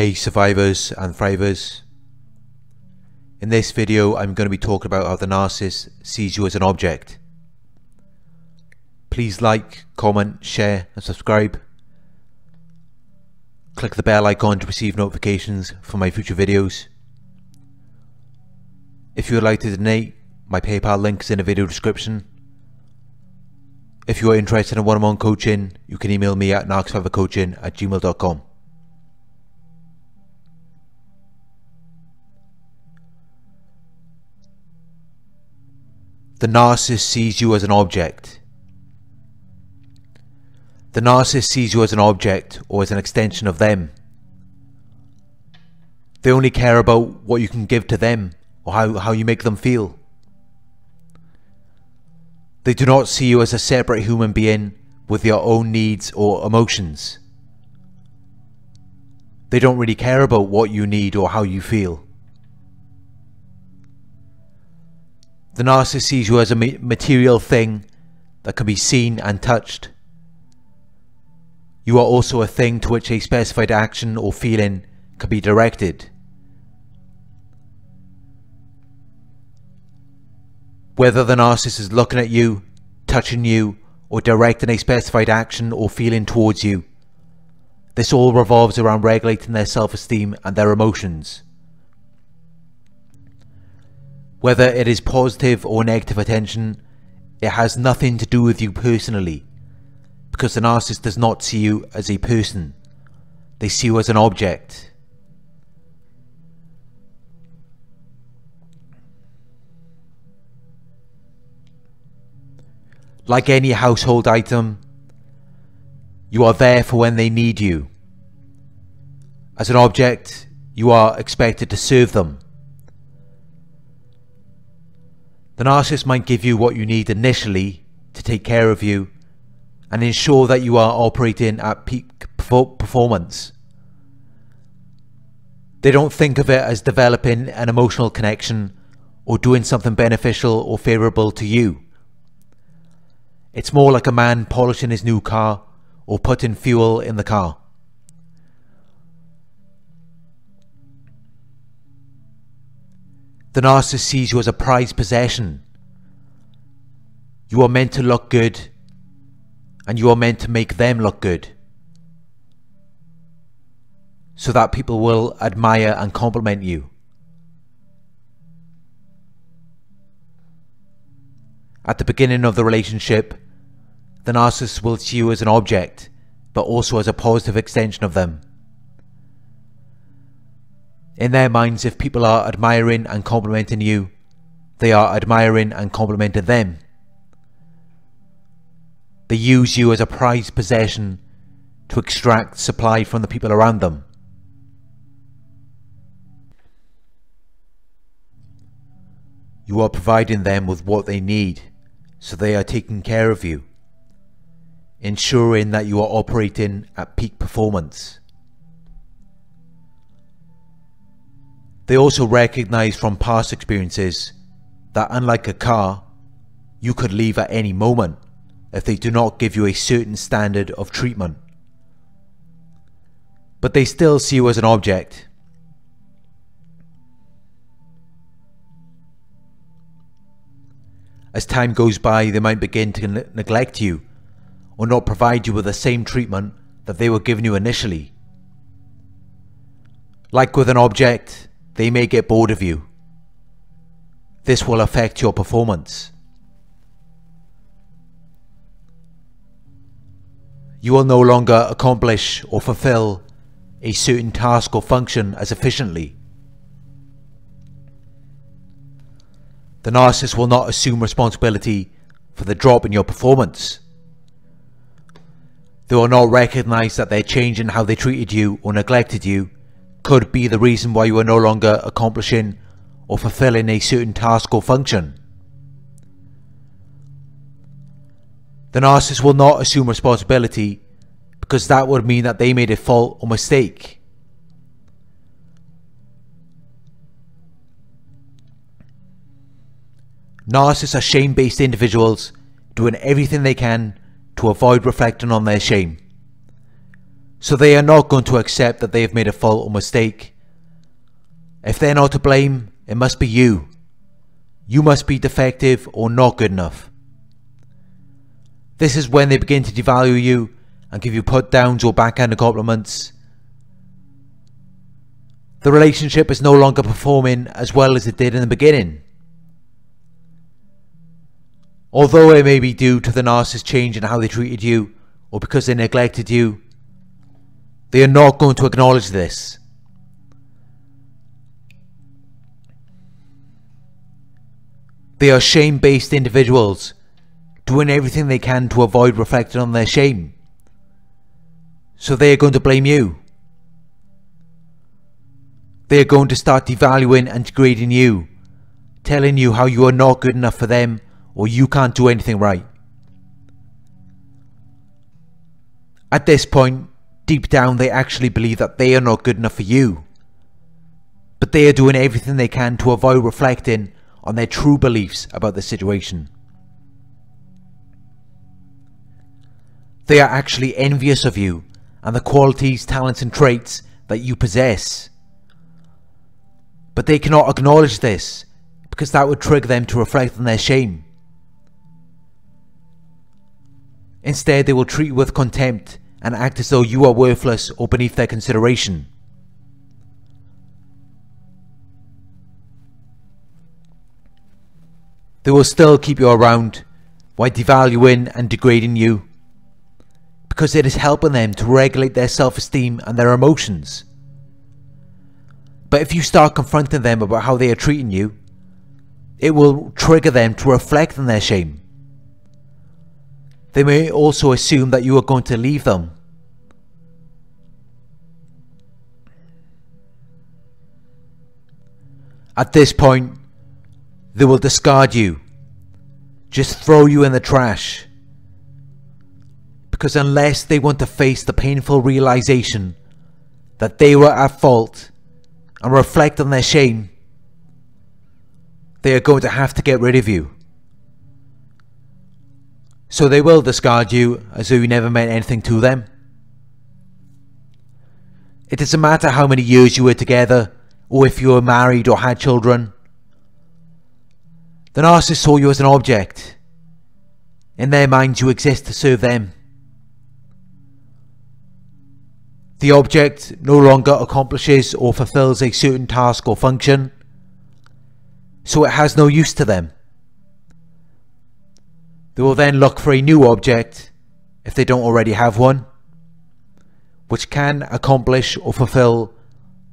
Hey survivors and thrivers. In this video I'm going to be talking about how the narcissist sees you as an object. Please like, comment, share and subscribe. Click the bell icon to receive notifications for my future videos. If you would like to donate, my PayPal link is in the video description. If you are interested in one-on-one coaching, you can email me at narcsurvivorcoaching at gmail.com. The narcissist sees you as an object. The narcissist sees you as an object or as an extension of them. They only care about what you can give to them or how, how you make them feel. They do not see you as a separate human being with your own needs or emotions. They don't really care about what you need or how you feel. The narcissist sees you as a material thing that can be seen and touched. You are also a thing to which a specified action or feeling can be directed. Whether the narcissist is looking at you, touching you, or directing a specified action or feeling towards you, this all revolves around regulating their self-esteem and their emotions. Whether it is positive or negative attention, it has nothing to do with you personally, because the narcissist does not see you as a person, they see you as an object. Like any household item, you are there for when they need you. As an object, you are expected to serve them. The narcissist might give you what you need initially to take care of you and ensure that you are operating at peak performance. They don't think of it as developing an emotional connection or doing something beneficial or favourable to you. It's more like a man polishing his new car or putting fuel in the car. The narcissist sees you as a prized possession. You are meant to look good and you are meant to make them look good. So that people will admire and compliment you. At the beginning of the relationship, the narcissist will see you as an object, but also as a positive extension of them. In their minds, if people are admiring and complimenting you, they are admiring and complimenting them. They use you as a prized possession to extract supply from the people around them. You are providing them with what they need, so they are taking care of you, ensuring that you are operating at peak performance. They also recognize from past experiences that unlike a car, you could leave at any moment if they do not give you a certain standard of treatment. But they still see you as an object. As time goes by, they might begin to ne neglect you or not provide you with the same treatment that they were giving you initially. Like with an object, they may get bored of you. This will affect your performance. You will no longer accomplish or fulfill a certain task or function as efficiently. The narcissist will not assume responsibility for the drop in your performance. They will not recognize that their change in how they treated you or neglected you could be the reason why you are no longer accomplishing or fulfilling a certain task or function. The narcissist will not assume responsibility because that would mean that they made a fault or mistake. Narcissists are shame-based individuals doing everything they can to avoid reflecting on their shame. So they are not going to accept that they have made a fault or mistake. If they're not to blame, it must be you. You must be defective or not good enough. This is when they begin to devalue you and give you put downs or backhanded compliments. The relationship is no longer performing as well as it did in the beginning. Although it may be due to the narcissist change in how they treated you or because they neglected you, they are not going to acknowledge this. They are shame based individuals, doing everything they can to avoid reflecting on their shame. So they are going to blame you. They are going to start devaluing and degrading you, telling you how you are not good enough for them or you can't do anything right. At this point, deep down they actually believe that they are not good enough for you. But they are doing everything they can to avoid reflecting on their true beliefs about the situation. They are actually envious of you and the qualities, talents and traits that you possess. But they cannot acknowledge this because that would trigger them to reflect on their shame. Instead, they will treat you with contempt and act as though you are worthless or beneath their consideration. They will still keep you around while devaluing and degrading you because it is helping them to regulate their self-esteem and their emotions. But if you start confronting them about how they are treating you, it will trigger them to reflect on their shame. They may also assume that you are going to leave them. At this point, they will discard you, just throw you in the trash. Because unless they want to face the painful realization that they were at fault and reflect on their shame, they are going to have to get rid of you. So they will discard you as though you never meant anything to them. It doesn't matter how many years you were together, or if you were married or had children. The narcissist saw you as an object. In their minds, you exist to serve them. The object no longer accomplishes or fulfills a certain task or function, so it has no use to them. They will then look for a new object, if they don't already have one, which can accomplish or fulfill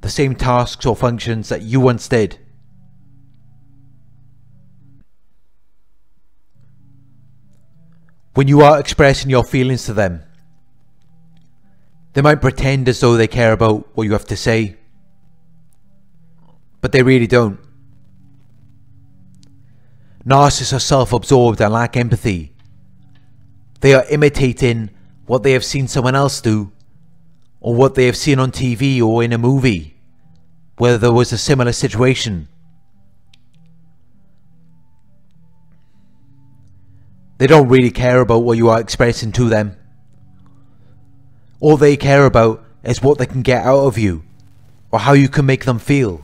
the same tasks or functions that you once did. When you are expressing your feelings to them, they might pretend as though they care about what you have to say, but they really don't. Narcissists are self-absorbed and lack empathy. They are imitating what they have seen someone else do, or what they have seen on TV or in a movie, where there was a similar situation. They don't really care about what you are expressing to them. All they care about is what they can get out of you, or how you can make them feel.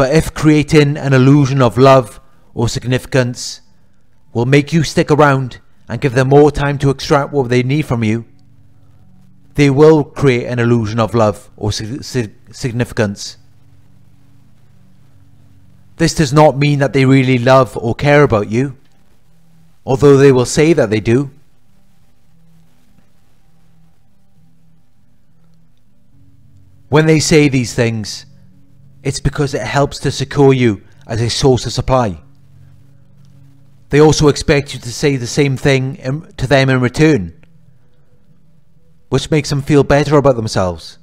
But if creating an illusion of love or significance will make you stick around and give them more time to extract what they need from you, they will create an illusion of love or significance. This does not mean that they really love or care about you, although they will say that they do. When they say these things, it's because it helps to secure you as a source of supply. They also expect you to say the same thing to them in return, which makes them feel better about themselves.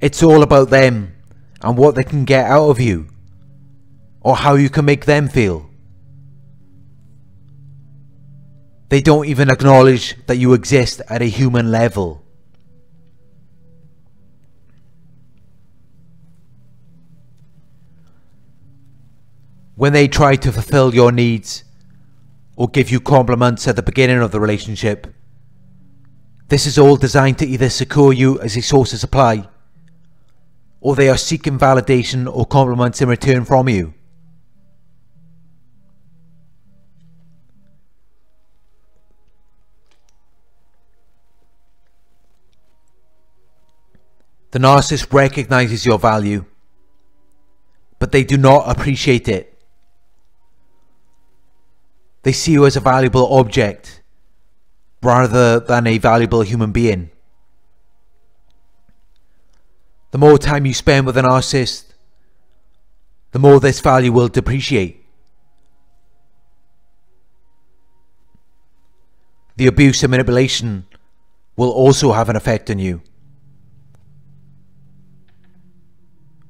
It's all about them and what they can get out of you, or how you can make them feel. They don't even acknowledge that you exist at a human level. When they try to fulfill your needs or give you compliments at the beginning of the relationship. This is all designed to either secure you as a source of supply, or they are seeking validation or compliments in return from you. The narcissist recognizes your value, but they do not appreciate it. They see you as a valuable object rather than a valuable human being. The more time you spend with a narcissist, the more this value will depreciate. The abuse and manipulation will also have an effect on you.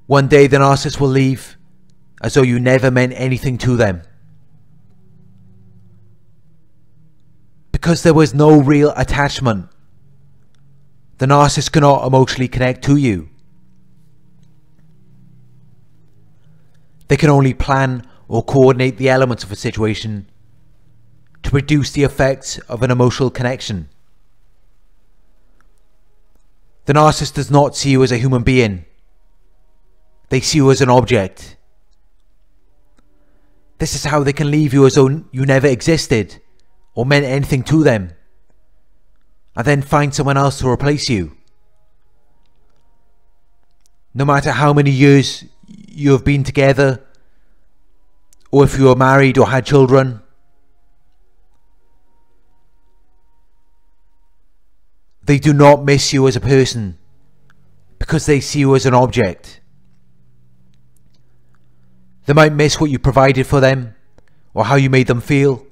One day the narcissist will leave as though you never meant anything to them. Because there was no real attachment, the narcissist cannot emotionally connect to you. They can only plan or coordinate the elements of a situation to produce the effects of an emotional connection. The narcissist does not see you as a human being they see you as an object. This is how they can leave you as though you never existed or meant anything to them. And then find someone else to replace you. No matter how many years you have been together, or if you are married or had children, they do not miss you as a person because they see you as an object. They might miss what you provided for them or how you made them feel.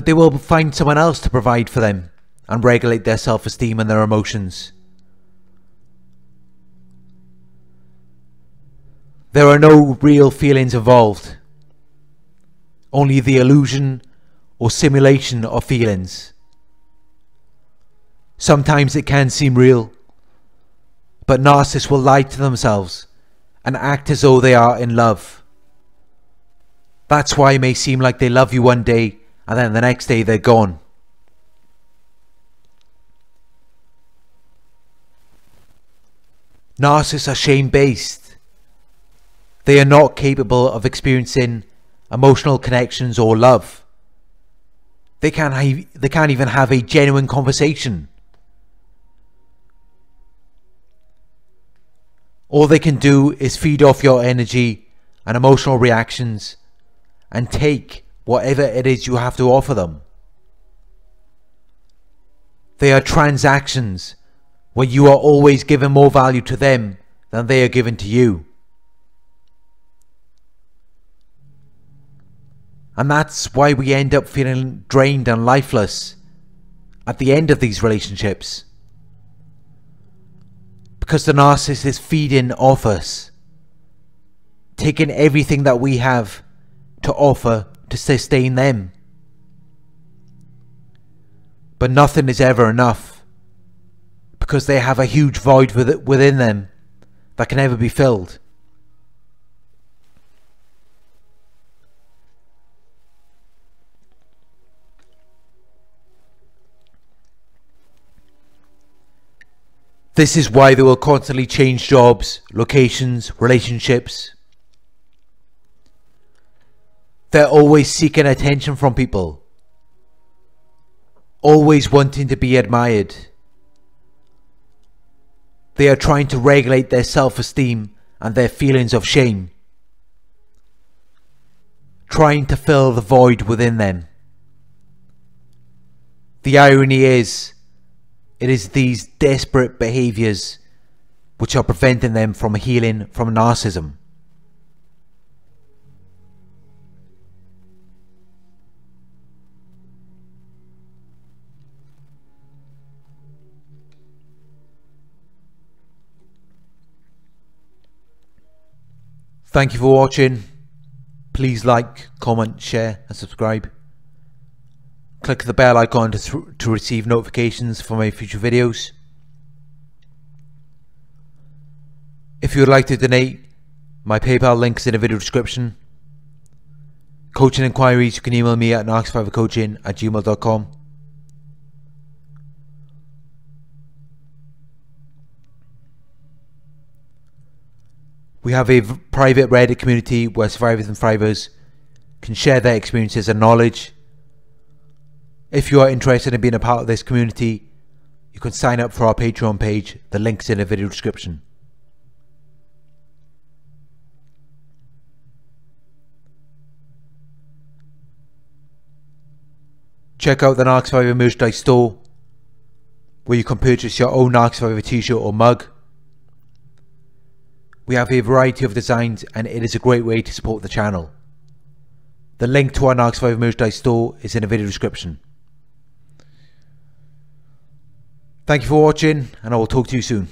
But they will find someone else to provide for them and regulate their self esteem and their emotions. There are no real feelings involved, only the illusion or simulation of feelings. Sometimes it can seem real, but narcissists will lie to themselves and act as though they are in love. That's why it may seem like they love you one day and then the next day they're gone. Narcissists are shame based. They are not capable of experiencing emotional connections or love. They can't, have, they can't even have a genuine conversation. All they can do is feed off your energy and emotional reactions and take whatever it is you have to offer them. They are transactions where you are always giving more value to them than they are given to you. And that's why we end up feeling drained and lifeless at the end of these relationships because the narcissist is feeding off us, taking everything that we have to offer to sustain them. But nothing is ever enough because they have a huge void within them that can never be filled. This is why they will constantly change jobs, locations, relationships. They're always seeking attention from people. Always wanting to be admired. They are trying to regulate their self-esteem and their feelings of shame. Trying to fill the void within them. The irony is, it is these desperate behaviors which are preventing them from healing from narcissism. Thank you for watching. Please like, comment, share and subscribe. Click the bell icon to, to receive notifications for my future videos. If you would like to donate, my PayPal link is in the video description. Coaching inquiries, you can email me at narcsurvivorcoaching at gmail.com. We have a private Reddit community where survivors and thrivers can share their experiences and knowledge. If you are interested in being a part of this community, you can sign up for our Patreon page. The link's in the video description. Check out the Narc Survivor merchandise store where you can purchase your own Narc Survivor t-shirt or mug. We have a variety of designs and it is a great way to support the channel. The link to our Narc Survivor merchandise store is in the video description. Thank you for watching and I will talk to you soon.